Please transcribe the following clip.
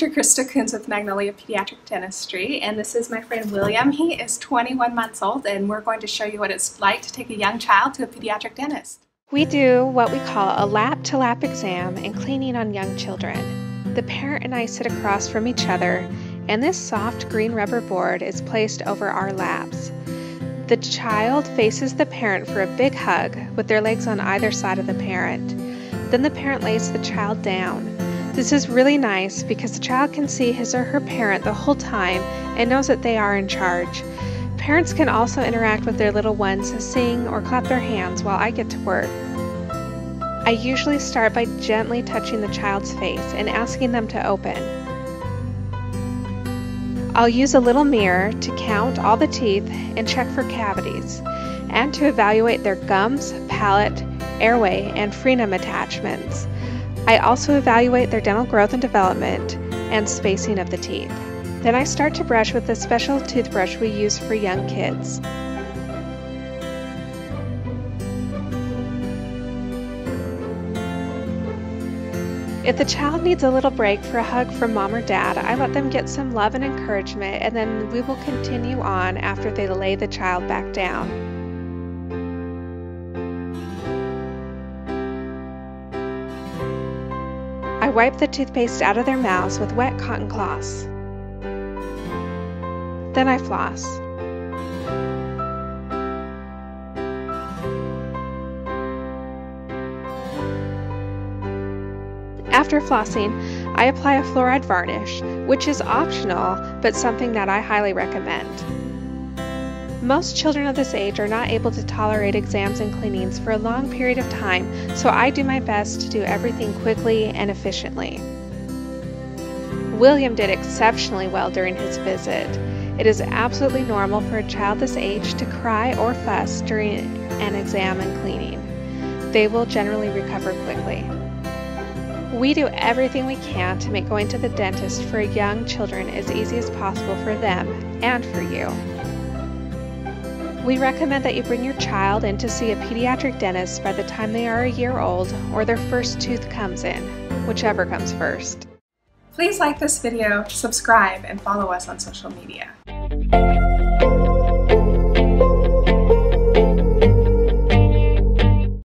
Dr. Krista Kunz with Magnolia Pediatric Dentistry, and this is my friend William. He is 21 months old, and we're going to show you what it's like to take a young child to a pediatric dentist. We do what we call a lap to lap exam and cleaning on young children. The parent and I sit across from each other, and this soft green rubber board is placed over our laps. The child faces the parent for a big hug with their legs on either side of the parent. Then the parent lays the child down. This is really nice because the child can see his or her parent the whole time and knows that they are in charge. Parents can also interact with their little ones, sing or clap their hands while I get to work. I usually start by gently touching the child's face and asking them to open. I'll use a little mirror to count all the teeth and check for cavities, and to evaluate their gums, palate, airway, and frenum attachments. I also evaluate their dental growth and development and spacing of the teeth. Then I start to brush with the special toothbrush we use for young kids. If the child needs a little break for a hug from mom or dad, I let them get some love and encouragement, and then we will continue on after they lay the child back down. I wipe the toothpaste out of their mouths with wet cotton cloths. Then I floss. After flossing, I apply a fluoride varnish, which is optional but something that I highly recommend. Most children of this age are not able to tolerate exams and cleanings for a long period of time, so I do my best to do everything quickly and efficiently. William did exceptionally well during his visit. It is absolutely normal for a child this age to cry or fuss during an exam and cleaning. They will generally recover quickly. We do everything we can to make going to the dentist for young children as easy as possible for them and for you. We recommend that you bring your child in to see a pediatric dentist by the time they are a year old or their first tooth comes in, whichever comes first. Please like this video, subscribe, and follow us on social media.